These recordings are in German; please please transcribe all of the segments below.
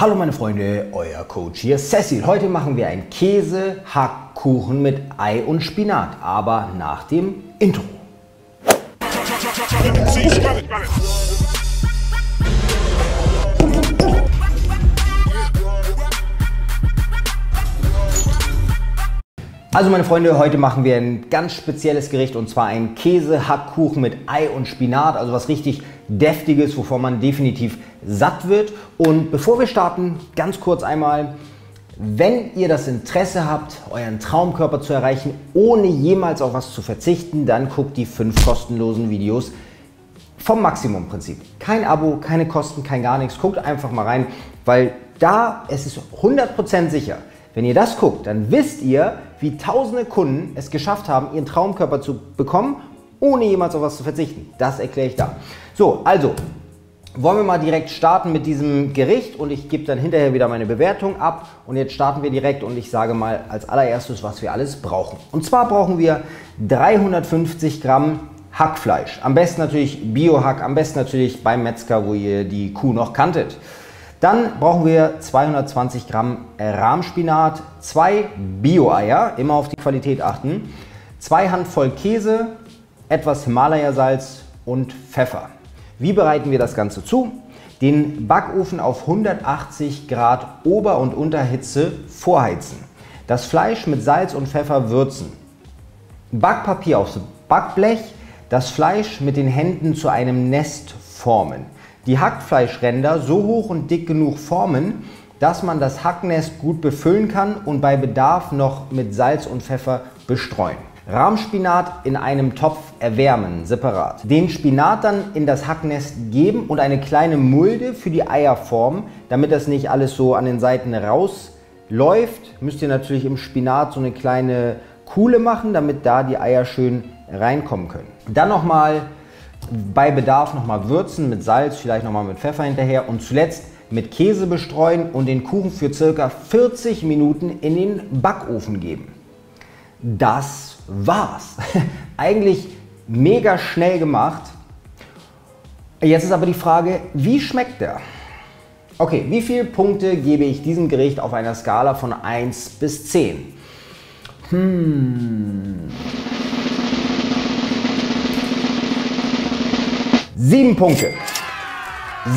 Hallo meine Freunde, euer Coach hier, Cecil. Heute machen wir einen Käse-Hackkuchen mit Ei und Spinat, aber nach dem Intro. Also meine Freunde, heute machen wir ein ganz spezielles Gericht und zwar einen Käse-Hackkuchen mit Ei und Spinat, also was richtig deftiges, wovon man definitiv satt wird. Und bevor wir starten, ganz kurz einmal, wenn ihr das Interesse habt, euren Traumkörper zu erreichen, ohne jemals auf was zu verzichten, dann guckt die fünf kostenlosen Videos vom Maximum-Prinzip. Kein Abo, keine Kosten, kein gar nichts. Guckt einfach mal rein, weil da es ist 100% sicher, wenn ihr das guckt, dann wisst ihr, wie tausende Kunden es geschafft haben, ihren Traumkörper zu bekommen, ohne jemals auf was zu verzichten. Das erkläre ich da. So, also, wollen wir mal direkt starten mit diesem Gericht und ich gebe dann hinterher wieder meine Bewertung ab und jetzt starten wir direkt und ich sage mal als allererstes, was wir alles brauchen. Und zwar brauchen wir 350 Gramm Hackfleisch. Am besten natürlich Biohack, am besten natürlich beim Metzger, wo ihr die Kuh noch kanntet. Dann brauchen wir 220 Gramm Rahmspinat, zwei Bio-Eier, immer auf die Qualität achten, zwei Handvoll Käse, etwas Himalaya-Salz und Pfeffer. Wie bereiten wir das Ganze zu? Den Backofen auf 180 Grad Ober- und Unterhitze vorheizen. Das Fleisch mit Salz und Pfeffer würzen. Backpapier aufs Backblech, das Fleisch mit den Händen zu einem Nest formen die Hackfleischränder so hoch und dick genug formen, dass man das Hacknest gut befüllen kann und bei Bedarf noch mit Salz und Pfeffer bestreuen. Rahmspinat in einem Topf erwärmen, separat. Den Spinat dann in das Hacknest geben und eine kleine Mulde für die Eier formen, damit das nicht alles so an den Seiten rausläuft. Müsst ihr natürlich im Spinat so eine kleine Kuhle machen, damit da die Eier schön reinkommen können. Dann nochmal bei Bedarf nochmal würzen mit Salz, vielleicht nochmal mit Pfeffer hinterher und zuletzt mit Käse bestreuen und den Kuchen für circa 40 Minuten in den Backofen geben. Das war's. Eigentlich mega schnell gemacht. Jetzt ist aber die Frage, wie schmeckt der? Okay, wie viele Punkte gebe ich diesem Gericht auf einer Skala von 1 bis 10? Hmm. Sieben Punkte.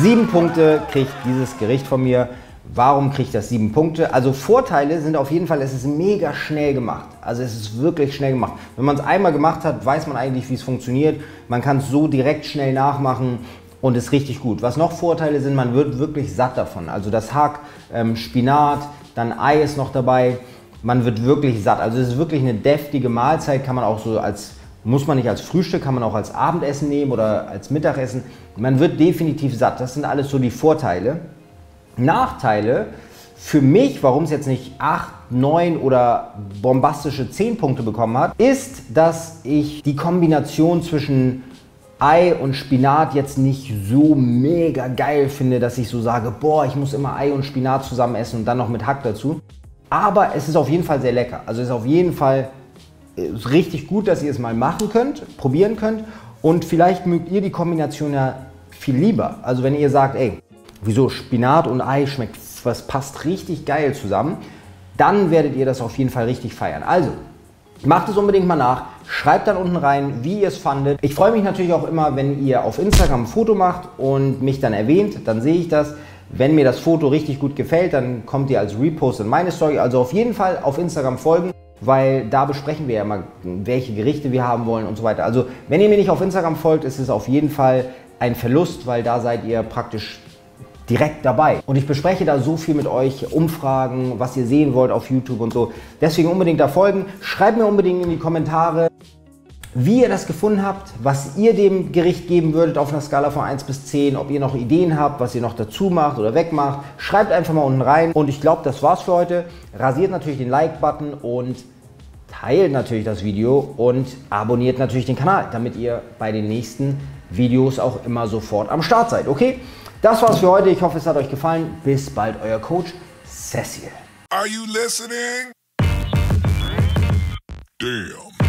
Sieben Punkte kriegt dieses Gericht von mir. Warum kriegt das sieben Punkte? Also Vorteile sind auf jeden Fall, es ist mega schnell gemacht. Also es ist wirklich schnell gemacht. Wenn man es einmal gemacht hat, weiß man eigentlich, wie es funktioniert. Man kann es so direkt schnell nachmachen und ist richtig gut. Was noch Vorteile sind, man wird wirklich satt davon. Also das Hack, ähm, Spinat, dann Ei ist noch dabei. Man wird wirklich satt. Also es ist wirklich eine deftige Mahlzeit, kann man auch so als muss man nicht als Frühstück, kann man auch als Abendessen nehmen oder als Mittagessen. Man wird definitiv satt. Das sind alles so die Vorteile. Nachteile für mich, warum es jetzt nicht 8, 9 oder bombastische 10 Punkte bekommen hat, ist, dass ich die Kombination zwischen Ei und Spinat jetzt nicht so mega geil finde, dass ich so sage, boah, ich muss immer Ei und Spinat zusammen essen und dann noch mit Hack dazu. Aber es ist auf jeden Fall sehr lecker. Also es ist auf jeden Fall ist richtig gut, dass ihr es mal machen könnt, probieren könnt. Und vielleicht mögt ihr die Kombination ja viel lieber. Also wenn ihr sagt, ey, wieso Spinat und Ei schmeckt, was passt richtig geil zusammen, dann werdet ihr das auf jeden Fall richtig feiern. Also, macht es unbedingt mal nach. Schreibt dann unten rein, wie ihr es fandet. Ich freue mich natürlich auch immer, wenn ihr auf Instagram ein Foto macht und mich dann erwähnt, dann sehe ich das. Wenn mir das Foto richtig gut gefällt, dann kommt ihr als Repost in meine Story. Also auf jeden Fall auf Instagram folgen weil da besprechen wir ja mal, welche Gerichte wir haben wollen und so weiter. Also wenn ihr mir nicht auf Instagram folgt, ist es auf jeden Fall ein Verlust, weil da seid ihr praktisch direkt dabei. Und ich bespreche da so viel mit euch, Umfragen, was ihr sehen wollt auf YouTube und so. Deswegen unbedingt da folgen. Schreibt mir unbedingt in die Kommentare, wie ihr das gefunden habt, was ihr dem Gericht geben würdet auf einer Skala von 1 bis 10, ob ihr noch Ideen habt, was ihr noch dazu macht oder wegmacht. Schreibt einfach mal unten rein. Und ich glaube, das war's für heute. Rasiert natürlich den Like-Button und teilt natürlich das Video und abonniert natürlich den Kanal, damit ihr bei den nächsten Videos auch immer sofort am Start seid. Okay, das war's für heute. Ich hoffe, es hat euch gefallen. Bis bald, euer Coach Cecil. Are you listening? Damn.